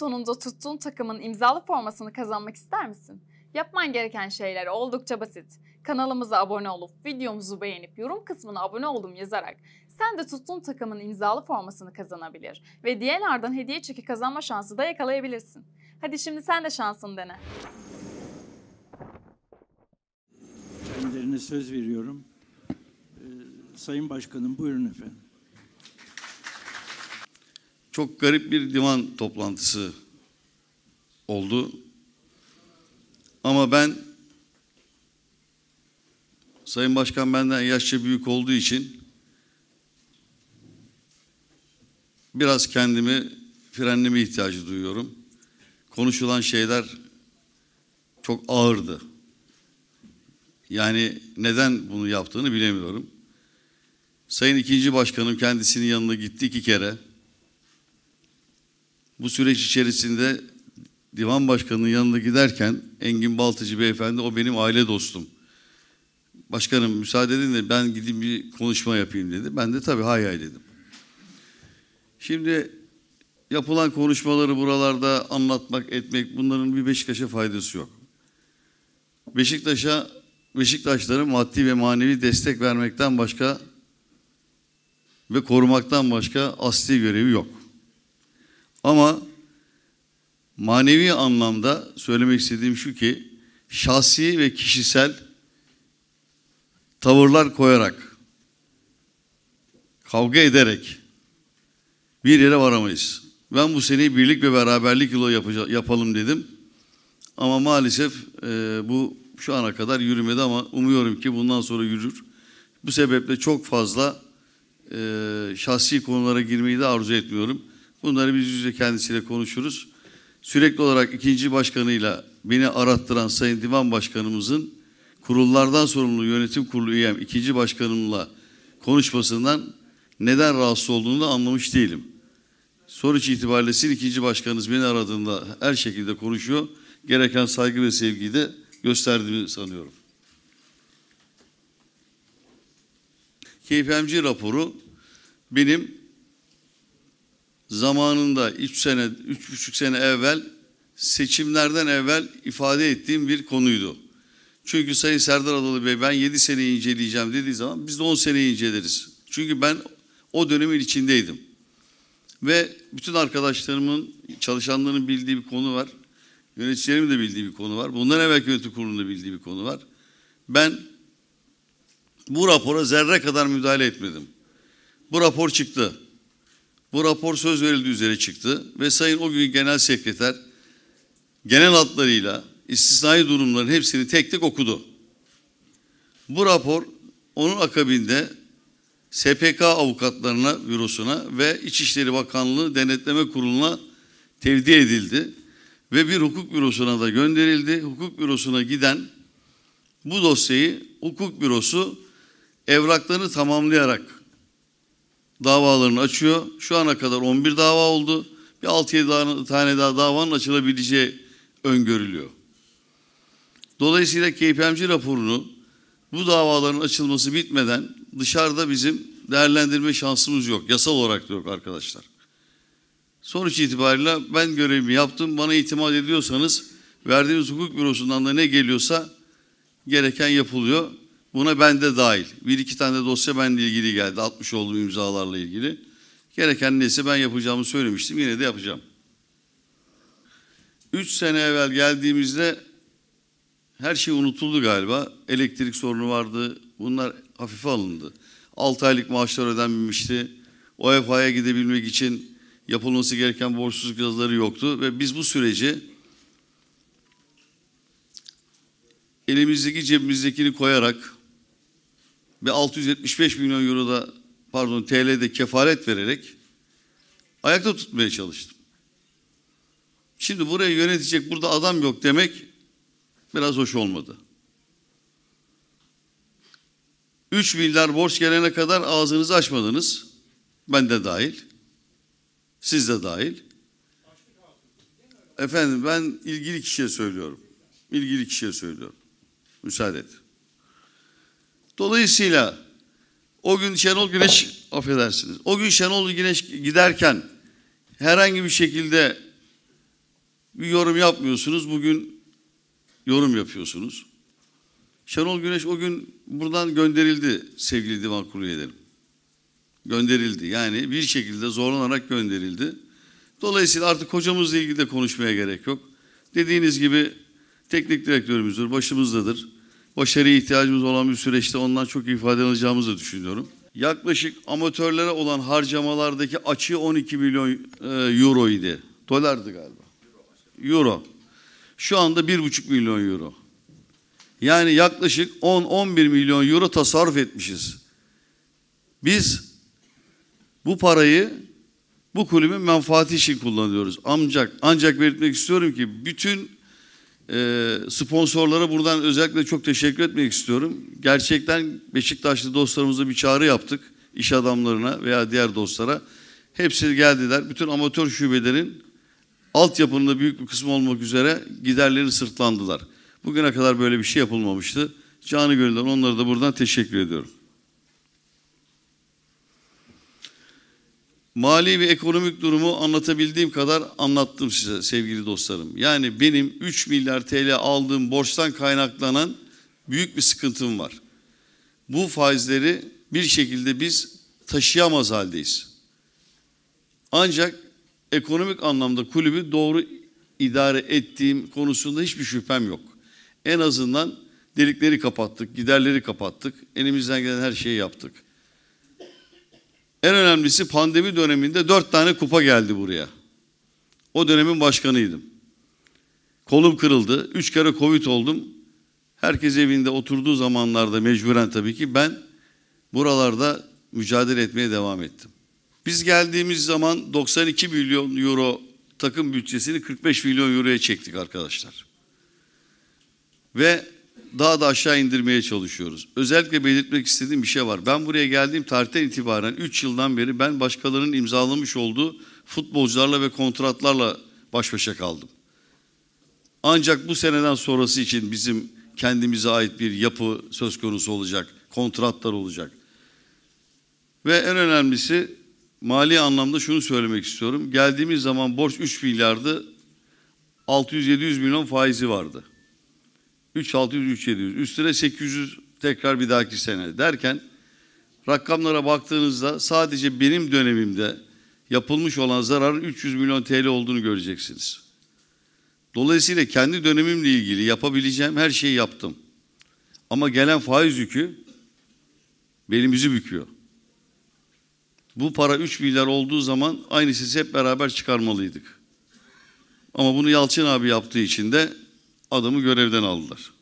sonunda tuttuğun takımın imzalı formasını kazanmak ister misin? Yapman gereken şeyler oldukça basit. Kanalımıza abone olup videomuzu beğenip yorum kısmına abone oldum yazarak sen de tuttuğun takımın imzalı formasını kazanabilir ve DNR'dan hediye çeki kazanma şansı da yakalayabilirsin. Hadi şimdi sen de şansını dene. Kendilerine söz veriyorum. Ee, Sayın Başkanım buyurun efendim. Çok garip bir divan toplantısı oldu. Ama ben Sayın Başkan benden yaşça büyük olduğu için biraz kendimi frenleme ihtiyacı duyuyorum. Konuşulan şeyler çok ağırdı. Yani neden bunu yaptığını bilemiyorum. Sayın ikinci başkanım kendisinin yanına gitti iki kere. Bu süreç içerisinde divan başkanının yanına giderken Engin Baltıcı beyefendi o benim aile dostum. Başkanım müsaade edin de ben gideyim bir konuşma yapayım dedi. Ben de tabii hay hay dedim. Şimdi yapılan konuşmaları buralarda anlatmak, etmek bunların bir Beşiktaş'a faydası yok. Beşiktaş'a Beşiktaşların maddi ve manevi destek vermekten başka ve korumaktan başka asli görevi yok. Ama manevi anlamda söylemek istediğim şu ki şahsi ve kişisel tavırlar koyarak kavga ederek bir yere varamayız. Ben bu seneyi birlik ve beraberlik yapacağım, yapalım dedim. Ama maalesef e, bu şu ana kadar yürümedi ama umuyorum ki bundan sonra yürür. Bu sebeple çok fazla e, şahsi konulara girmeyi de arzu etmiyorum. Bunları biz yüzde kendisiyle konuşuruz. Sürekli olarak ikinci başkanıyla beni arattıran Sayın Divan Başkanımızın kurullardan sorumlu yönetim kurulu üyem ikinci başkanımla konuşmasından neden rahatsız olduğunu da anlamış değilim. Sonuç itibariyle sizin ikinci başkanınız beni aradığında her şekilde konuşuyor. Gereken saygı ve sevgiyi de gösterdiğimi sanıyorum. KPMG raporu benim zamanında 3 sene, üç buçuk sene evvel seçimlerden evvel ifade ettiğim bir konuydu. Çünkü Sayın Serdar Adalı Bey ben 7 sene inceleyeceğim dediği zaman biz de 10 seneyi inceleriz. Çünkü ben o dönemin içindeydim. Ve bütün arkadaşlarımın, çalışanların bildiği bir konu var. Yöneticilerimin de bildiği bir konu var. Bundan evvel yönetim kurulunda bildiği bir konu var. Ben bu rapora zerre kadar müdahale etmedim. Bu rapor çıktı. Bu rapor söz verildiği üzere çıktı ve Sayın o gün Genel Sekreter genel hatlarıyla istisnai durumların hepsini tek tek okudu. Bu rapor onun akabinde SPK avukatlarına, bürosuna ve İçişleri Bakanlığı Denetleme Kurulu'na tevdi edildi ve bir hukuk bürosuna da gönderildi. Hukuk bürosuna giden bu dosyayı hukuk bürosu evraklarını tamamlayarak davalarını açıyor. Şu ana kadar 11 dava oldu. Bir 6-7 tane daha davanın açılabileceği öngörülüyor. Dolayısıyla KPMG raporunu bu davaların açılması bitmeden dışarıda bizim değerlendirme şansımız yok. Yasal olarak da yok arkadaşlar. Sonuç itibariyle ben görevimi yaptım. Bana itimat ediyorsanız verdiğimiz hukuk bürosundan da ne geliyorsa gereken yapılıyor. Buna ben de dahil. Bir iki tane dosya benimle ilgili geldi. Atmış olduğum imzalarla ilgili. Gereken neyse ben yapacağımı söylemiştim. Yine de yapacağım. Üç sene evvel geldiğimizde her şey unutuldu galiba. Elektrik sorunu vardı. Bunlar hafife alındı. 6 aylık maaşlar ödenmemişti. OEFA'ya gidebilmek için yapılması gereken borçsuzluk yazıları yoktu ve biz bu süreci elimizdeki cebimizdekini koyarak ve 675 milyon euro da pardon TL'de kefalet vererek ayakta tutmaya çalıştım. Şimdi burayı yönetecek burada adam yok demek biraz hoş olmadı. 3 milyar borç gelene kadar ağzınızı açmadınız. Ben de dahil. Siz de dahil. Efendim ben ilgili kişiye söylüyorum. İlgili kişiye söylüyorum. Müsaade et. Dolayısıyla o gün Şenol Güneş affedersiniz. O gün Şenol Güneş giderken herhangi bir şekilde Bir yorum yapmıyorsunuz. Bugün yorum yapıyorsunuz. Şenol Güneş o gün buradan gönderildi sevgili divan kurulu üyelerim. Gönderildi. Yani bir şekilde zorlanarak gönderildi. Dolayısıyla artık hocamızla ilgili de konuşmaya gerek yok. Dediğiniz gibi teknik direktörümüzdür, başımızdadır. Başarıya ihtiyacımız olan bir süreçte ondan çok iyi faydalanacağımızı düşünüyorum. Yaklaşık amatörlere olan harcamalardaki açığı 12 milyon e, euro idi. Dolardı galiba. Euro. Şu anda 1,5 milyon euro. Yani yaklaşık 10-11 milyon euro tasarruf etmişiz. Biz bu parayı bu kulübün menfaati için kullanıyoruz. Ancak ancak belirtmek istiyorum ki bütün sponsorlara buradan özellikle çok teşekkür etmek istiyorum. Gerçekten Beşiktaşlı dostlarımıza bir çağrı yaptık. iş adamlarına veya diğer dostlara. Hepsi geldiler. Bütün amatör şubelerin altyapının da büyük bir kısmı olmak üzere giderlerini sırtlandılar. Bugüne kadar böyle bir şey yapılmamıştı. Canı gönülden onlara da buradan teşekkür ediyorum. Mali ve ekonomik durumu anlatabildiğim kadar anlattım size sevgili dostlarım. Yani benim 3 milyar TL aldığım borçtan kaynaklanan büyük bir sıkıntım var. Bu faizleri bir şekilde biz taşıyamaz haldeyiz. Ancak ekonomik anlamda kulübü doğru idare ettiğim konusunda hiçbir şüphem yok. En azından delikleri kapattık, giderleri kapattık, elimizden gelen her şeyi yaptık. En önemlisi pandemi döneminde dört tane kupa geldi buraya. O dönemin başkanıydım. Kolum kırıldı. Üç kere Covid oldum. Herkes evinde oturduğu zamanlarda mecburen tabii ki ben buralarda mücadele etmeye devam ettim. Biz geldiğimiz zaman 92 milyon euro takım bütçesini 45 milyon euroya çektik arkadaşlar. Ve daha da aşağı indirmeye çalışıyoruz. Özellikle belirtmek istediğim bir şey var. Ben buraya geldiğim tarihten itibaren 3 yıldan beri ben başkalarının imzalamış olduğu futbolcularla ve kontratlarla baş başa kaldım. Ancak bu seneden sonrası için bizim kendimize ait bir yapı söz konusu olacak, kontratlar olacak. Ve en önemlisi mali anlamda şunu söylemek istiyorum. Geldiğimiz zaman borç 3 milyardı, 600-700 milyon faizi vardı. 3600 3700 üstüne 800 tekrar bir dahaki sene derken rakamlara baktığınızda sadece benim dönemimde yapılmış olan zararın 300 milyon TL olduğunu göreceksiniz. Dolayısıyla kendi dönemimle ilgili yapabileceğim her şeyi yaptım. Ama gelen faiz yükü belimizi büküyor. Bu para 3 milyar olduğu zaman aynı sesi hep beraber çıkarmalıydık. Ama bunu Yalçın abi yaptığı için de adamı görevden aldılar.